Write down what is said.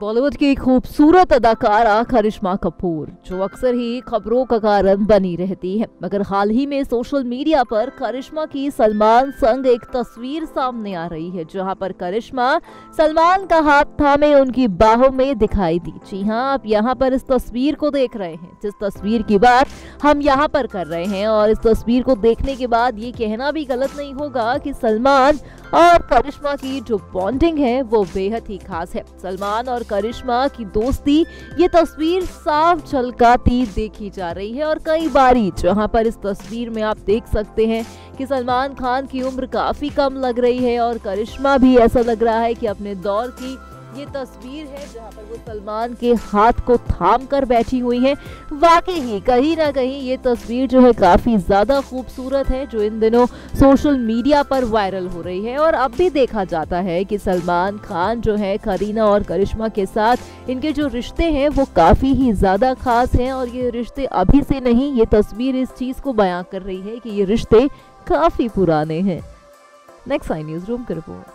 बॉलीवुड की खूबसूरत अदाकारा करिश्मा कपूर, जो अक्सर ही खबरों का कारण बनी रहती है। मगर हाल ही में सोशल मीडिया पर करिश्मा की सलमान संग एक तस्वीर सामने आ रही है, जहाँ पर करिश्मा सलमान का हाथ थामे उनकी बाहों में दिखाई दी। जी हाँ आप यहाँ पर इस तस्वीर को देख रहे हैं। जिस तस्वीर की बात हम यहाँ पर कर रहे हैं और इस तस्वीर को देखने के बाद ये कहना भी गलत नहीं होगा कि सलमान और करिश्मा की जो बॉन्डिंग है, वो बेहद ही खास है। सलमान और करिश्मा की दोस्ती, ये तस्वीर साफ़ झलकाती देखी जा रही है और कई बारी जहाँ पर इस तस्वीर में आप देख सकते हैं कि सलमान खान की उम्र काफ़ी कम लग रही है और करिश्मा भी ऐसा लग रहा है कि अपने दौर की ये तस्वीर है जहाँ पर वो सलमान के हाथ को थाम कर बैठी हुई है। वाकई ही, कहीं ना कहीं ये तस्वीर जो है काफ़ी ज़्यादा खूबसूरत है, जो इन दिनों सोशल मीडिया पर वायरल हो रही है। और अब भी देखा जाता है कि सलमान खान जो है, करीना और करिश्मा के साथ, इनके जो रिश्ते हैं, वो काफ़ी ही ज़्यादा खास हैं। और ये रिश्ते अभी से नहीं, ये तस्वीर इस चीज़ को बयां कर रही है कि ये रिश्ते काफ़ी पुराने हैं। नेक्स्ट आई न्यूज़ रूम की रिपोर्ट